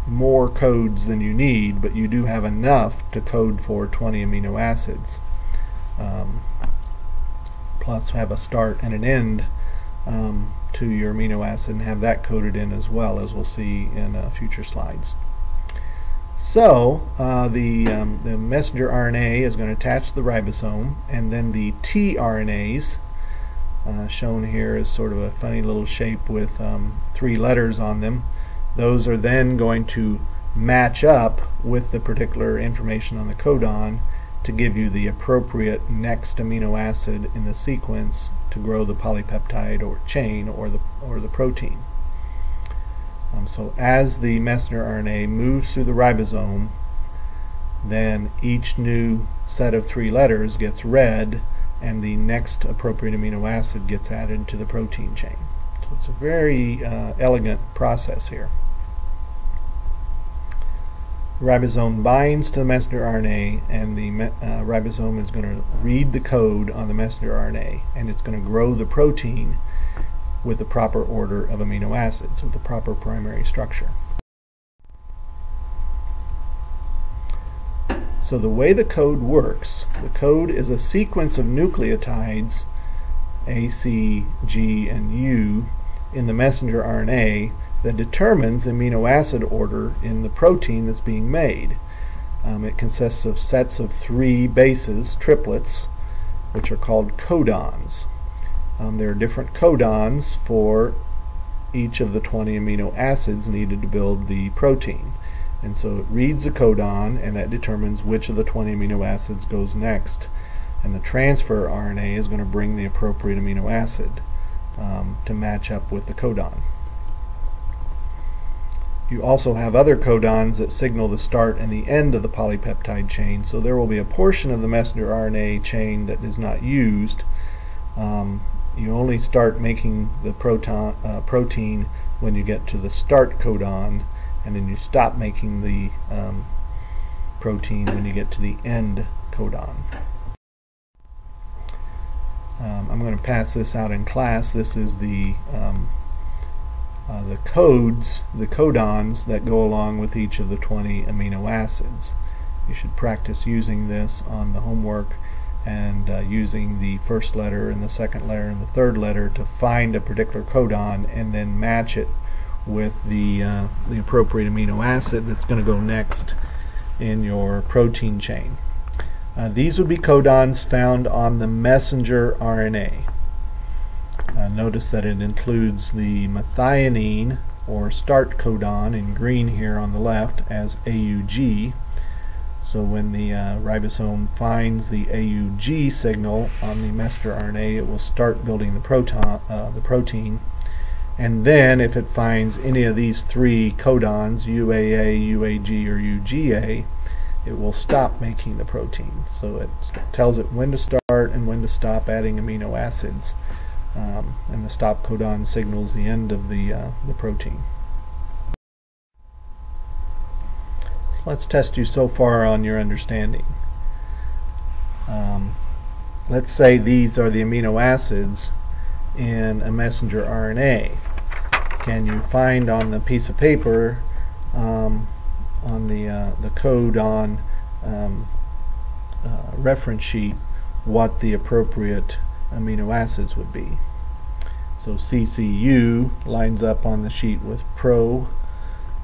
more codes than you need, but you do have enough to code for 20 amino acids. Um, plus have a start and an end um, to your amino acid and have that coded in as well as we'll see in uh, future slides. So uh, the, um, the messenger RNA is going to attach to the ribosome and then the tRNAs uh, shown here is sort of a funny little shape with um, three letters on them. Those are then going to match up with the particular information on the codon to give you the appropriate next amino acid in the sequence to grow the polypeptide or chain or the, or the protein. Um, so as the messenger RNA moves through the ribosome, then each new set of three letters gets read and the next appropriate amino acid gets added to the protein chain. So it's a very uh, elegant process here. The ribosome binds to the messenger RNA and the uh, ribosome is going to read the code on the messenger RNA and it's going to grow the protein with the proper order of amino acids, with the proper primary structure. So the way the code works, the code is a sequence of nucleotides A, C, G, and U in the messenger RNA that determines amino acid order in the protein that's being made. Um, it consists of sets of three bases, triplets, which are called codons. Um, there are different codons for each of the 20 amino acids needed to build the protein. And so it reads the codon and that determines which of the 20 amino acids goes next. And the transfer RNA is going to bring the appropriate amino acid um, to match up with the codon. You also have other codons that signal the start and the end of the polypeptide chain. So there will be a portion of the messenger RNA chain that is not used. Um, you only start making the proton, uh, protein when you get to the start codon and then you stop making the um, protein when you get to the end codon. Um, I'm going to pass this out in class. This is the um, uh, the codes, the codons that go along with each of the 20 amino acids. You should practice using this on the homework and uh, using the first letter and the second letter and the third letter to find a particular codon and then match it with the, uh, the appropriate amino acid that's going to go next in your protein chain. Uh, these would be codons found on the messenger RNA. Uh, notice that it includes the methionine or start codon in green here on the left as AUG. So when the uh, ribosome finds the AUG signal on the messenger RNA, it will start building the proton, uh, the protein. And then if it finds any of these three codons, UAA, UAG, or UGA, it will stop making the protein. So it tells it when to start and when to stop adding amino acids. Um, and the stop codon signals the end of the, uh, the protein. Let's test you so far on your understanding. Um, let's say these are the amino acids in a messenger RNA. Can you find on the piece of paper um, on the, uh, the codon um, uh, reference sheet what the appropriate amino acids would be. So CCU lines up on the sheet with PRO,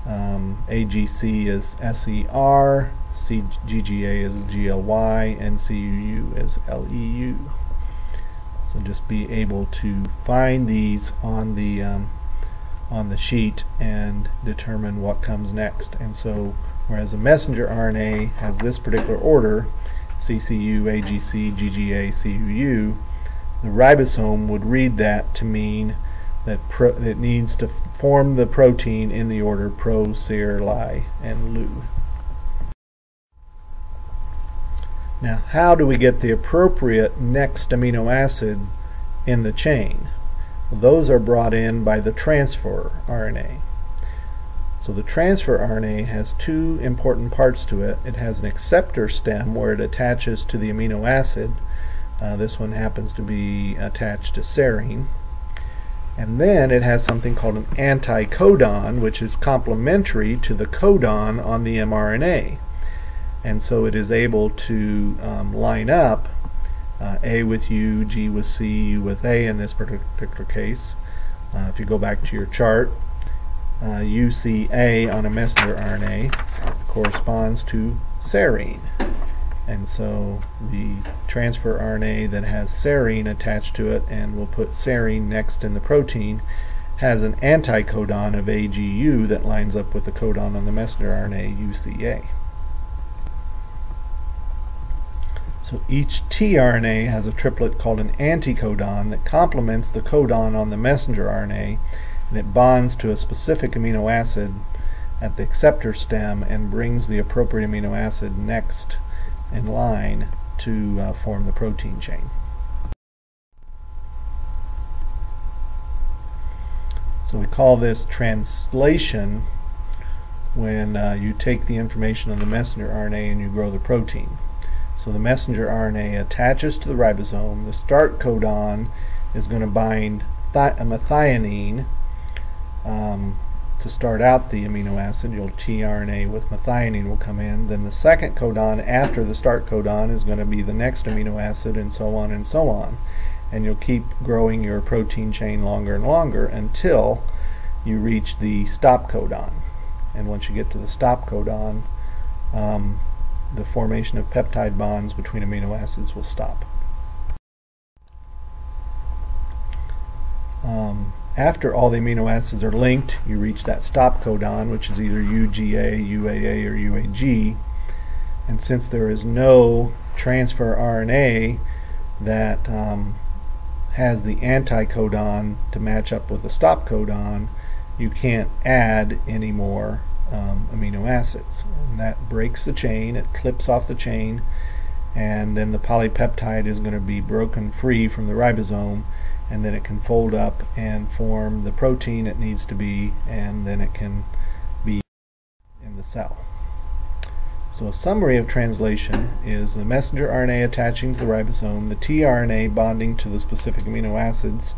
um, AGC is SER, CGGA is GLY, and CUU is LEU. So just be able to find these on the um, on the sheet and determine what comes next. And so whereas a messenger RNA has this particular order, CCU, AGC, GGA, CUU, the ribosome would read that to mean that it needs to form the protein in the order pro, ser, li, and lu. Now, how do we get the appropriate next amino acid in the chain? Those are brought in by the transfer RNA. So the transfer RNA has two important parts to it. It has an acceptor stem where it attaches to the amino acid. Uh, this one happens to be attached to serine. And then it has something called an anticodon, which is complementary to the codon on the mRNA. And so it is able to um, line up uh, A with U, G with C, U with A in this particular case. Uh, if you go back to your chart, uh, UCA on a messenger RNA corresponds to serine. And so the transfer RNA that has serine attached to it and will put serine next in the protein has an anticodon of AGU that lines up with the codon on the messenger RNA UCA. So each tRNA has a triplet called an anticodon that complements the codon on the messenger RNA and it bonds to a specific amino acid at the acceptor stem and brings the appropriate amino acid next in line to uh, form the protein chain. So we call this translation when uh, you take the information on the messenger RNA and you grow the protein. So the messenger RNA attaches to the ribosome. The start codon is going to bind a methionine um, to start out the amino acid. You'll tRNA with methionine will come in. Then the second codon after the start codon is going to be the next amino acid and so on and so on. And you'll keep growing your protein chain longer and longer until you reach the stop codon. And once you get to the stop codon, um, the formation of peptide bonds between amino acids will stop. Um, after all the amino acids are linked, you reach that stop codon, which is either UGA, UAA, or UAG. And since there is no transfer RNA that um, has the anticodon to match up with the stop codon, you can't add any more um, amino acids. And that breaks the chain, it clips off the chain, and then the polypeptide is going to be broken free from the ribosome, and then it can fold up and form the protein it needs to be, and then it can be in the cell. So a summary of translation is the messenger RNA attaching to the ribosome, the tRNA bonding to the specific amino acids,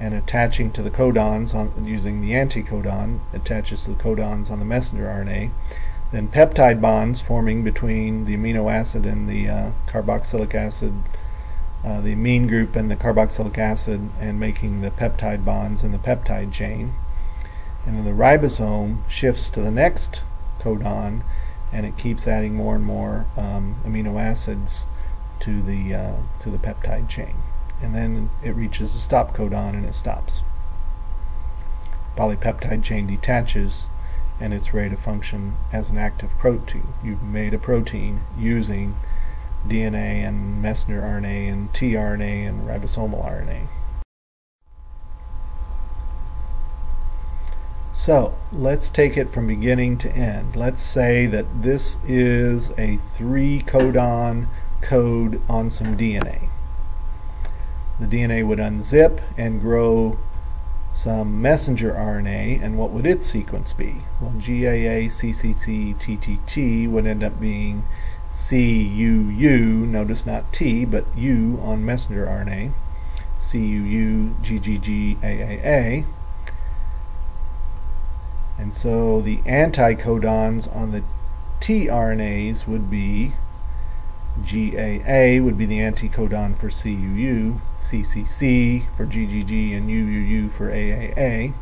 and attaching to the codons on, using the anticodon attaches to the codons on the messenger RNA. Then peptide bonds forming between the amino acid and the uh, carboxylic acid, uh, the amine group and the carboxylic acid, and making the peptide bonds in the peptide chain. And then the ribosome shifts to the next codon, and it keeps adding more and more um, amino acids to the uh, to the peptide chain and then it reaches the stop codon and it stops. polypeptide chain detaches and it's ready to function as an active protein. You've made a protein using DNA and messenger RNA and tRNA and ribosomal RNA. So let's take it from beginning to end. Let's say that this is a three codon code on some DNA. The DNA would unzip and grow some messenger RNA, and what would its sequence be? Well, GAA, CCC, TTT would end up being CUU, notice not T, but U on messenger RNA, CUU, GGG, And so the anticodons on the tRNAs would be GAA would be the anticodon for CUU, CCC for GGG, and UUU for AAA.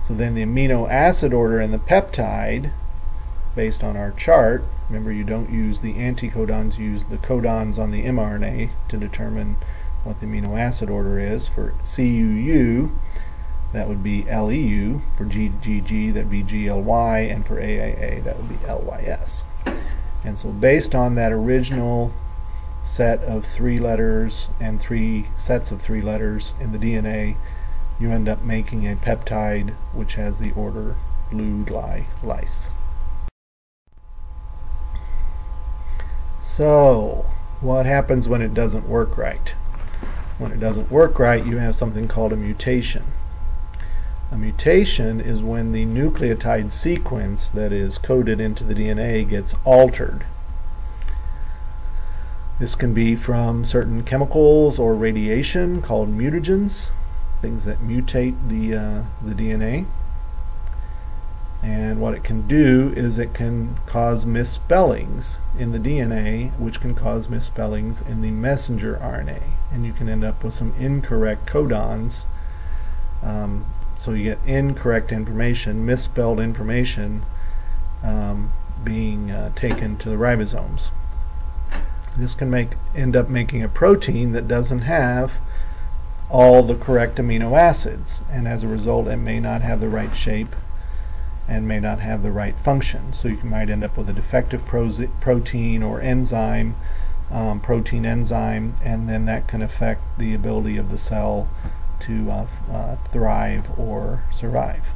So then the amino acid order in the peptide, based on our chart, remember you don't use the anticodons, you use the codons on the mRNA to determine what the amino acid order is. For CUU, that would be LEU. For GGG, that would be GLY. And for AAA, that would be LYS. And so based on that original set of three letters and three sets of three letters in the DNA, you end up making a peptide which has the order ly lyse. So, what happens when it doesn't work right? When it doesn't work right, you have something called a mutation. A mutation is when the nucleotide sequence that is coded into the DNA gets altered. This can be from certain chemicals or radiation called mutagens, things that mutate the, uh, the DNA. And what it can do is it can cause misspellings in the DNA, which can cause misspellings in the messenger RNA. And you can end up with some incorrect codons um, so you get incorrect information, misspelled information um, being uh, taken to the ribosomes. This can make end up making a protein that doesn't have all the correct amino acids and as a result it may not have the right shape and may not have the right function. So you might end up with a defective protein or enzyme, um, protein enzyme, and then that can affect the ability of the cell to uh, uh, thrive or survive.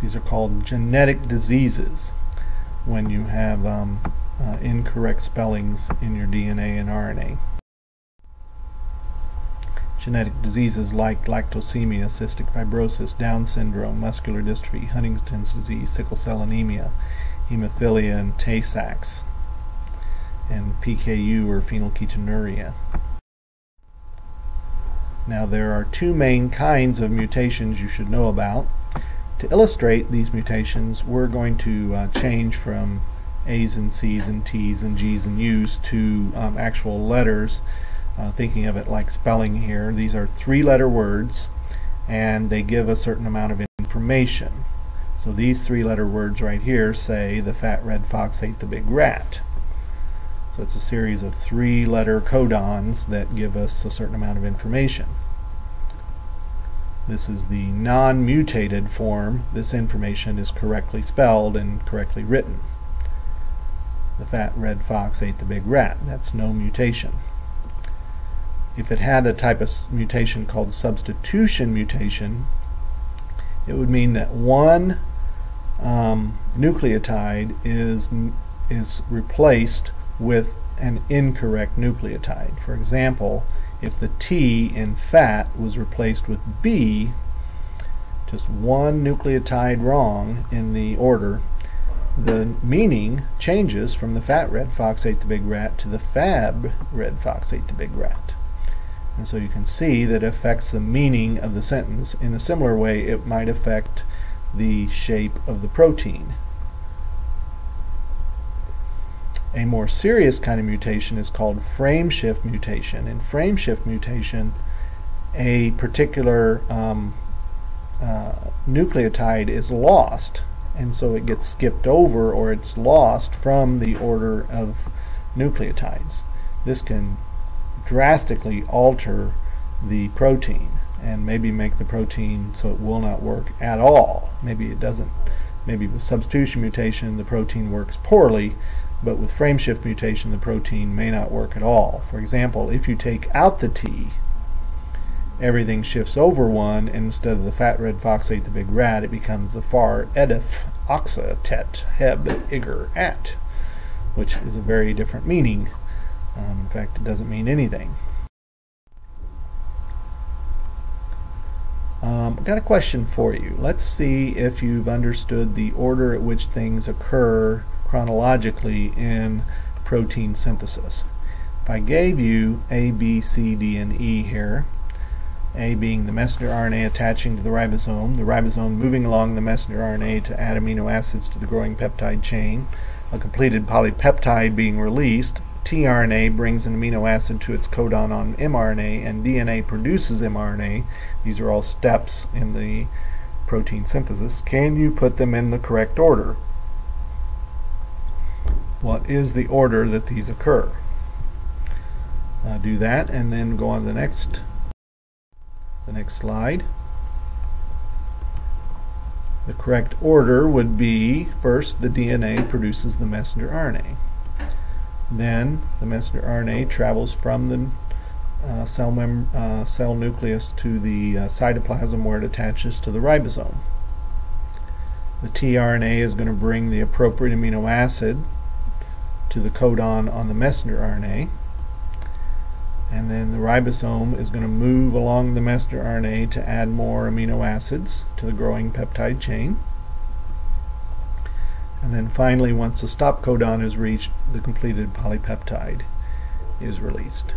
These are called genetic diseases when you have um, uh, incorrect spellings in your DNA and RNA. Genetic diseases like galactosemia, cystic fibrosis, Down syndrome, muscular dystrophy, Huntington's disease, sickle cell anemia, hemophilia, and Tay-Sachs, and PKU or phenylketonuria. Now there are two main kinds of mutations you should know about. To illustrate these mutations, we're going to uh, change from A's and C's and T's and G's and U's to um, actual letters, uh, thinking of it like spelling here. These are three-letter words, and they give a certain amount of information. So these three-letter words right here say, the fat red fox ate the big rat. So it's a series of three letter codons that give us a certain amount of information. This is the non-mutated form. This information is correctly spelled and correctly written. The fat red fox ate the big rat. That's no mutation. If it had a type of mutation called substitution mutation, it would mean that one um, nucleotide is is replaced with an incorrect nucleotide. For example, if the T in fat was replaced with B, just one nucleotide wrong in the order, the meaning changes from the fat red fox ate the big rat to the fab red fox ate the big rat. And so you can see that it affects the meaning of the sentence. In a similar way, it might affect the shape of the protein. A more serious kind of mutation is called frame shift mutation. In frame shift mutation, a particular um, uh, nucleotide is lost, and so it gets skipped over or it's lost from the order of nucleotides. This can drastically alter the protein and maybe make the protein so it will not work at all. Maybe it doesn't. Maybe with substitution mutation the protein works poorly, but with frameshift mutation the protein may not work at all. For example, if you take out the T, everything shifts over one, and instead of the fat red fox ate the big rat, it becomes the far edif oxa tet heb iger at, which is a very different meaning. Um, in fact, it doesn't mean anything. Um, I've got a question for you. Let's see if you've understood the order at which things occur chronologically in protein synthesis. If I gave you A, B, C, D, and E here, A being the messenger RNA attaching to the ribosome, the ribosome moving along the messenger RNA to add amino acids to the growing peptide chain, a completed polypeptide being released, tRNA brings an amino acid to its codon on mRNA, and DNA produces mRNA. These are all steps in the protein synthesis. Can you put them in the correct order? What is the order that these occur? Uh, do that and then go on to the next the next slide. The correct order would be first the DNA produces the messenger RNA. Then the messenger RNA travels from the uh, cell, uh, cell nucleus to the uh, cytoplasm where it attaches to the ribosome. The tRNA is going to bring the appropriate amino acid to the codon on the messenger RNA. And then the ribosome is going to move along the messenger RNA to add more amino acids to the growing peptide chain. And then finally, once the stop codon is reached, the completed polypeptide is released.